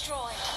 destroyed.